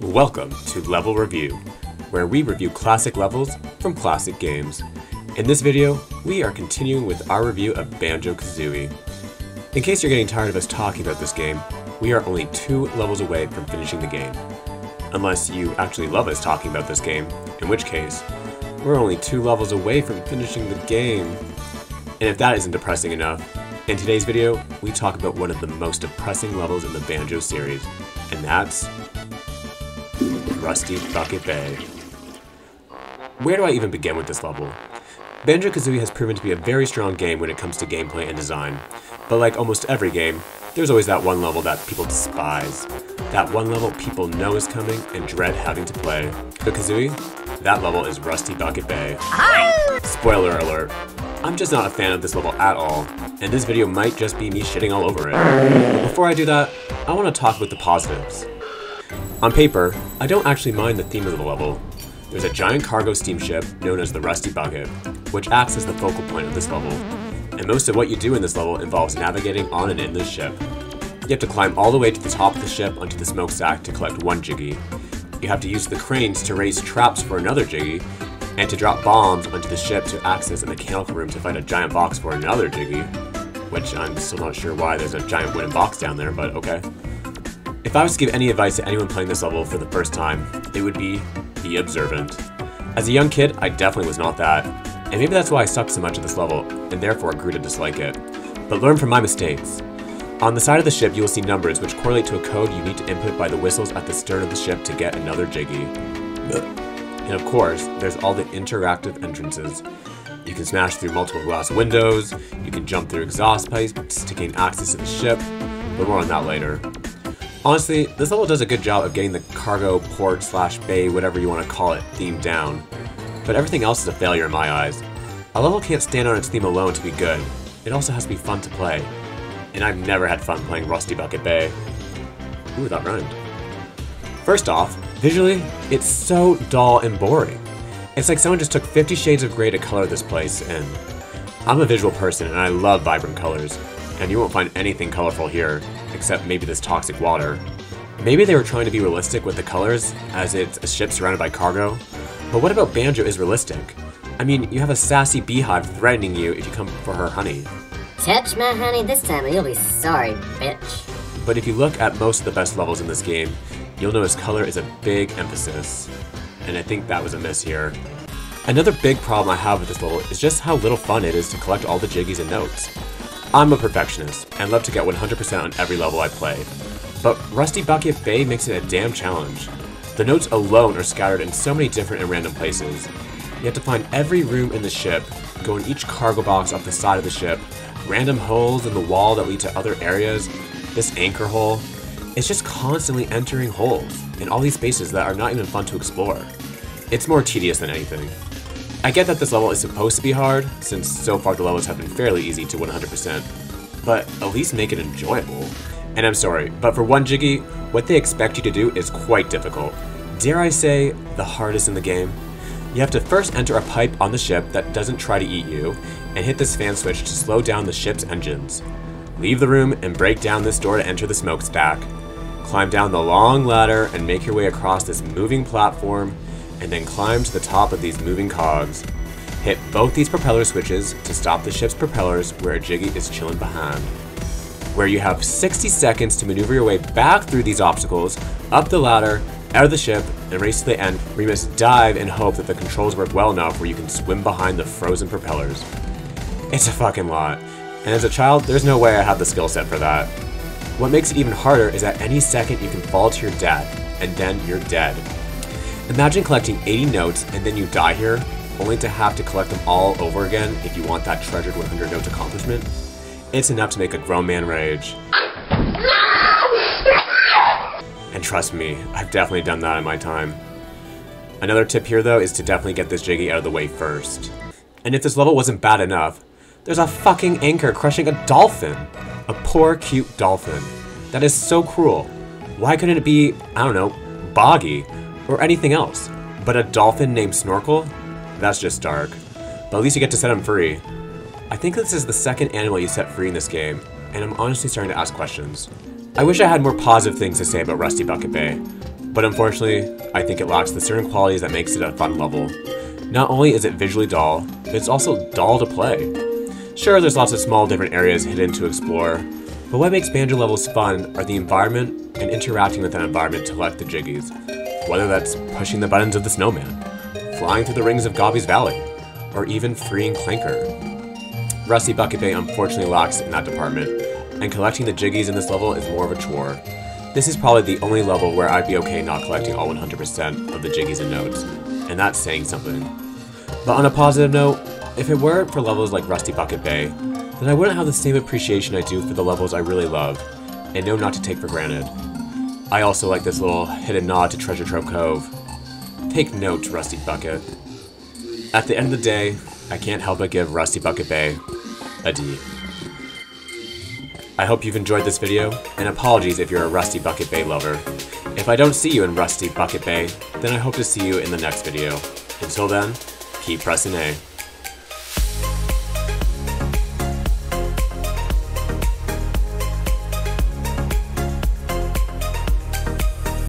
Welcome to Level Review, where we review classic levels from classic games. In this video, we are continuing with our review of Banjo-Kazooie. In case you're getting tired of us talking about this game, we are only two levels away from finishing the game. Unless you actually love us talking about this game, in which case, we're only two levels away from finishing the game. And if that isn't depressing enough, in today's video, we talk about one of the most depressing levels in the Banjo series, and that's Rusty Bucket Bay. Where do I even begin with this level? Banjo-Kazooie has proven to be a very strong game when it comes to gameplay and design, but like almost every game, there's always that one level that people despise. That one level people know is coming and dread having to play. For Kazooie, that level is Rusty Bucket Bay. Hi! Spoiler alert, I'm just not a fan of this level at all, and this video might just be me shitting all over it. But before I do that, I want to talk about the positives. On paper, I don't actually mind the theme of the level. There's a giant cargo steamship known as the Rusty Bucket, which acts as the focal point of this level, and most of what you do in this level involves navigating on and in this ship. You have to climb all the way to the top of the ship onto the smokestack to collect one Jiggy. You have to use the cranes to raise traps for another Jiggy, and to drop bombs onto the ship to access a mechanical room to find a giant box for another Jiggy, which I'm still not sure why there's a giant wooden box down there, but okay. If I was to give any advice to anyone playing this level for the first time, it would be, be observant. As a young kid, I definitely was not that, and maybe that's why I sucked so much at this level, and therefore grew to dislike it. But learn from my mistakes. On the side of the ship, you will see numbers which correlate to a code you need to input by the whistles at the stern of the ship to get another Jiggy. And of course, there's all the interactive entrances. You can smash through multiple glass windows, you can jump through exhaust pipes to gain access to the ship, but more on that later. Honestly, this level does a good job of getting the cargo port slash bay, whatever you want to call it, theme down. But everything else is a failure in my eyes. A level can't stand on its theme alone to be good. It also has to be fun to play. And I've never had fun playing Rusty Bucket Bay. Ooh, that rhymed. First off, visually, it's so dull and boring. It's like someone just took 50 shades of gray to color this place, and I'm a visual person and I love vibrant colors, and you won't find anything colorful here, except maybe this toxic water. Maybe they were trying to be realistic with the colors, as it's a ship surrounded by cargo, but what about Banjo is realistic? I mean, you have a sassy beehive threatening you if you come for her honey. Touch my honey this time and you'll be sorry, bitch. But if you look at most of the best levels in this game, you'll notice color is a big emphasis, and I think that was a miss here. Another big problem I have with this level is just how little fun it is to collect all the jiggies and notes. I'm a perfectionist, and love to get 100% on every level I play, but Rusty Bucket Bay makes it a damn challenge. The notes alone are scattered in so many different and random places. You have to find every room in the ship, go in each cargo box off the side of the ship, random holes in the wall that lead to other areas, this anchor hole. It's just constantly entering holes in all these spaces that are not even fun to explore. It's more tedious than anything. I get that this level is supposed to be hard, since so far the levels have been fairly easy to 100%, but at least make it enjoyable. And I'm sorry, but for one Jiggy, what they expect you to do is quite difficult. Dare I say, the hardest in the game? You have to first enter a pipe on the ship that doesn't try to eat you, and hit this fan switch to slow down the ship's engines. Leave the room and break down this door to enter the smokestack. Climb down the long ladder and make your way across this moving platform, and then climb to the top of these moving cogs. Hit both these propeller switches to stop the ship's propellers where a Jiggy is chilling behind. Where you have 60 seconds to maneuver your way back through these obstacles, up the ladder, out of the ship, and race to the end, where you must dive and hope that the controls work well enough where you can swim behind the frozen propellers. It's a fucking lot, and as a child, there's no way I have the skill set for that. What makes it even harder is that any second you can fall to your death, and then you're dead. Imagine collecting 80 notes and then you die here, only to have to collect them all over again if you want that treasured 100 notes accomplishment. It's enough to make a grown man rage. And trust me, I've definitely done that in my time. Another tip here though is to definitely get this Jiggy out of the way first. And if this level wasn't bad enough, there's a fucking anchor crushing a dolphin! A poor, cute dolphin. That is so cruel. Why couldn't it be, I don't know, Boggy, or anything else? But a dolphin named Snorkel? That's just dark. But at least you get to set him free. I think this is the second animal you set free in this game, and I'm honestly starting to ask questions. I wish I had more positive things to say about Rusty Bucket Bay, But unfortunately, I think it lacks the certain qualities that makes it a fun level. Not only is it visually dull, but it's also dull to play. Sure, there's lots of small different areas hidden to explore, but what makes banjo levels fun are the environment and interacting with that environment to collect the jiggies. Whether that's pushing the buttons of the snowman, flying through the rings of Gobi's Valley, or even freeing Clanker. Rusty Bucket Bay unfortunately lacks in that department, and collecting the jiggies in this level is more of a chore. This is probably the only level where I'd be okay not collecting all 100% of the jiggies and notes, and that's saying something. But on a positive note, if it weren't for levels like Rusty Bucket Bay, then I wouldn't have the same appreciation I do for the levels I really love, and know not to take for granted. I also like this little hidden nod to Treasure Trove Cove. Take note, Rusty Bucket. At the end of the day, I can't help but give Rusty Bucket Bay a D. I hope you've enjoyed this video, and apologies if you're a Rusty Bucket Bay lover. If I don't see you in Rusty Bucket Bay, then I hope to see you in the next video. Until then, keep pressing A.